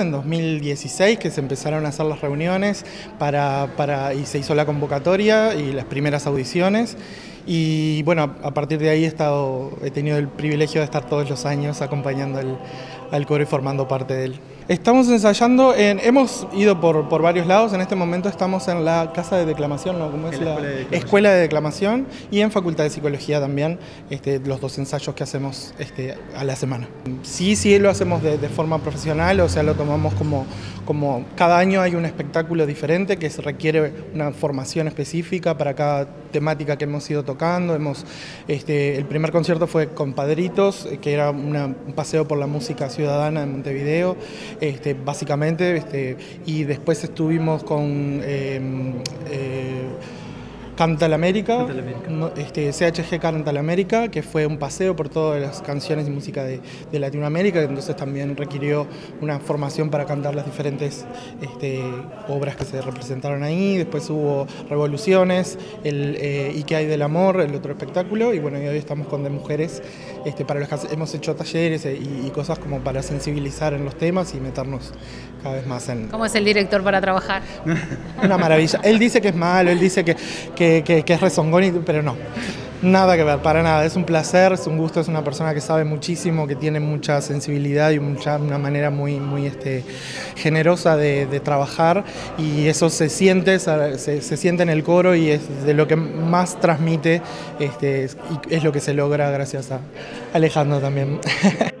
En 2016 que se empezaron a hacer las reuniones para, para, y se hizo la convocatoria y las primeras audiciones y bueno, a partir de ahí he, estado, he tenido el privilegio de estar todos los años acompañando el, al coro y formando parte de él. Estamos ensayando, en, hemos ido por, por, varios lados, en este momento estamos en la casa de declamación, ¿no? ¿Cómo es la, la escuela, de declamación y en Facultad de Psicología también, este, los dos ensayos que hacemos este, a la semana. Sí, sí lo hacemos de, de, forma profesional, o sea, lo tomamos como, como cada año hay un espectáculo diferente que se requiere una formación específica para cada temática que hemos ido tocando. Hemos, este, el primer concierto fue con Padritos, que era una, un paseo por la música ciudadana de Montevideo, este, básicamente, este, y después estuvimos con... Eh, eh, Canta la América, este, CHG Canta la América, que fue un paseo por todas las canciones y música de, de Latinoamérica, entonces también requirió una formación para cantar las diferentes este, obras que se representaron ahí. Después hubo Revoluciones, el eh, ¿Y qué hay del amor? el otro espectáculo, y bueno, y hoy estamos con De Mujeres, este, para los que hemos hecho talleres eh, y, y cosas como para sensibilizar en los temas y meternos cada vez más en... ¿Cómo es el director para trabajar? Una maravilla. Él dice que es malo, él dice que, que que, es rezongón, pero no. Nada que ver, para nada. Es un placer, es un gusto, es una persona que sabe muchísimo, que tiene mucha sensibilidad y mucha, una manera muy, muy este, generosa de, de, trabajar y eso se siente, se, se, siente en el coro y es de lo que más transmite este, y es lo que se logra gracias a Alejandro también.